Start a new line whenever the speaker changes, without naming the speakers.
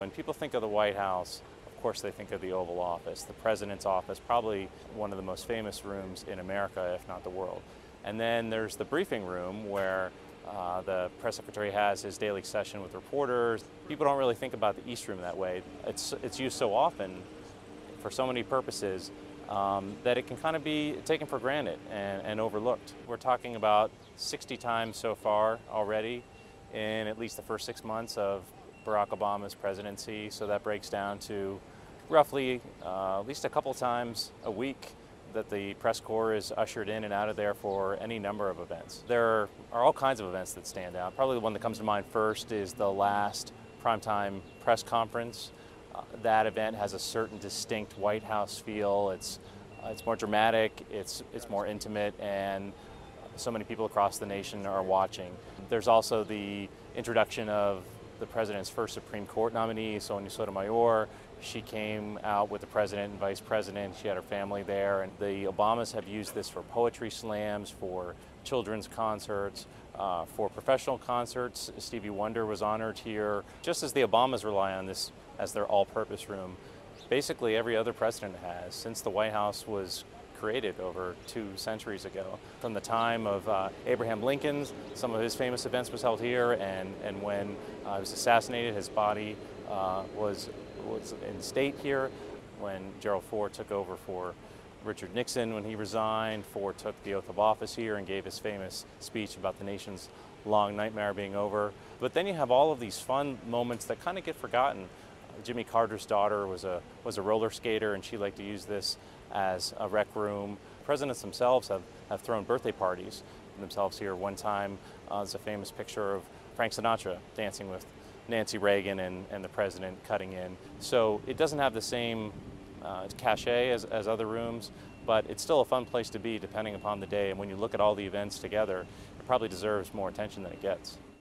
When people think of the White House, of course they think of the Oval Office, the President's office, probably one of the most famous rooms in America, if not the world. And then there's the briefing room where uh, the press secretary has his daily session with reporters. People don't really think about the East Room that way. It's, it's used so often for so many purposes um, that it can kind of be taken for granted and, and overlooked. We're talking about 60 times so far already in at least the first six months of Barack Obama's presidency, so that breaks down to roughly uh, at least a couple times a week that the press corps is ushered in and out of there for any number of events. There are all kinds of events that stand out. Probably the one that comes to mind first is the last primetime press conference. Uh, that event has a certain distinct White House feel. It's, uh, it's more dramatic, it's, it's more intimate, and so many people across the nation are watching. There's also the introduction of the president's first Supreme Court nominee, Sonia Sotomayor. She came out with the president and vice president. She had her family there. And the Obamas have used this for poetry slams, for children's concerts, uh, for professional concerts. Stevie Wonder was honored here. Just as the Obamas rely on this as their all purpose room, basically every other president has since the White House was created over two centuries ago. From the time of uh, Abraham Lincoln's, some of his famous events was held here, and, and when uh, he was assassinated, his body uh, was, was in state here. When Gerald Ford took over for Richard Nixon when he resigned, Ford took the oath of office here and gave his famous speech about the nation's long nightmare being over. But then you have all of these fun moments that kind of get forgotten. Jimmy Carter's daughter was a, was a roller skater and she liked to use this as a rec room. Presidents themselves have, have thrown birthday parties themselves here. One time uh, there's a famous picture of Frank Sinatra dancing with Nancy Reagan and, and the president cutting in. So it doesn't have the same uh, cachet as, as other rooms, but it's still a fun place to be depending upon the day. And when you look at all the events together, it probably deserves more attention than it gets.